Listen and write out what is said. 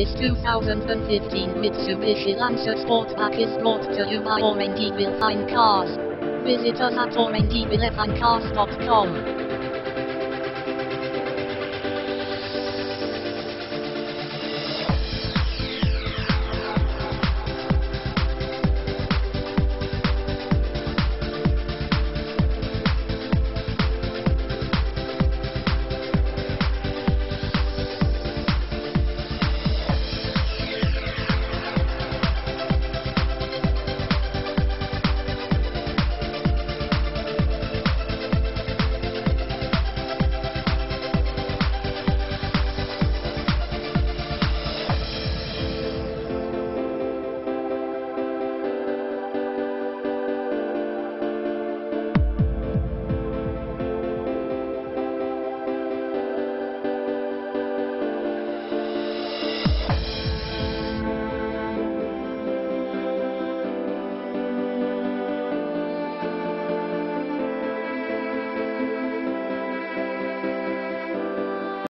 This 2015 Mitsubishi Lancer Sportback is brought to you by Will Fine Cars. Visit us at orangevillefinecars.com.